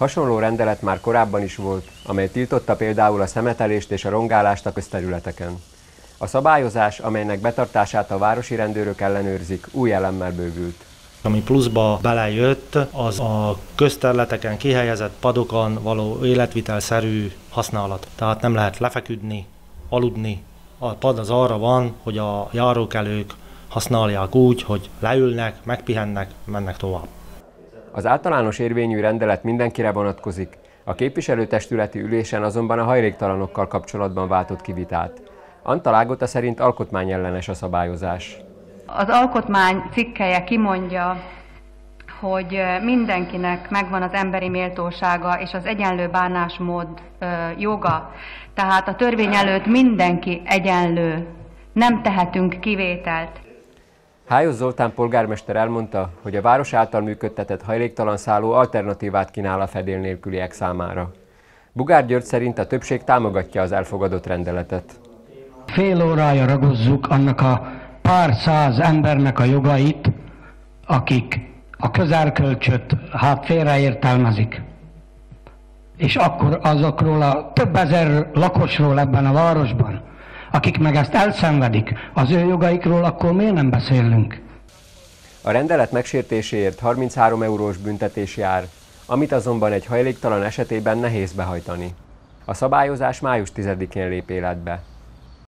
Hasonló rendelet már korábban is volt, amely tiltotta például a szemetelést és a rongálást a közterületeken. A szabályozás, amelynek betartását a városi rendőrök ellenőrzik, új elemmel bővült. Ami pluszba belejött, az a közterületeken kihelyezett padokon való életvitelszerű használat. Tehát nem lehet lefeküdni, aludni. A pad az arra van, hogy a járókelők használják úgy, hogy leülnek, megpihennek, mennek tovább. Az általános érvényű rendelet mindenkire vonatkozik, a képviselőtestületi ülésen azonban a hajléktalanokkal kapcsolatban váltott kivitát. Antal Ágota szerint alkotmányellenes a szabályozás. Az alkotmány cikkeje kimondja, hogy mindenkinek megvan az emberi méltósága és az egyenlő bánásmód joga. Tehát a törvény előtt mindenki egyenlő. Nem tehetünk kivételt. Hájos Zoltán polgármester elmondta, hogy a város által működtetett hajléktalan szálló alternatívát kínál a fedél nélküliek számára. Bugár György szerint a többség támogatja az elfogadott rendeletet. Fél órája ragozzuk annak a pár száz embernek a jogait, akik a közárkölcsöt hát félreértelmezik. És akkor azokról a több ezer lakosról ebben a városban, akik meg ezt elszenvedik, az ő jogaikról, akkor miért nem beszélünk? A rendelet megsértéséért 33 eurós büntetés jár, amit azonban egy hajléktalan esetében nehéz behajtani. A szabályozás május 10-én lép életbe.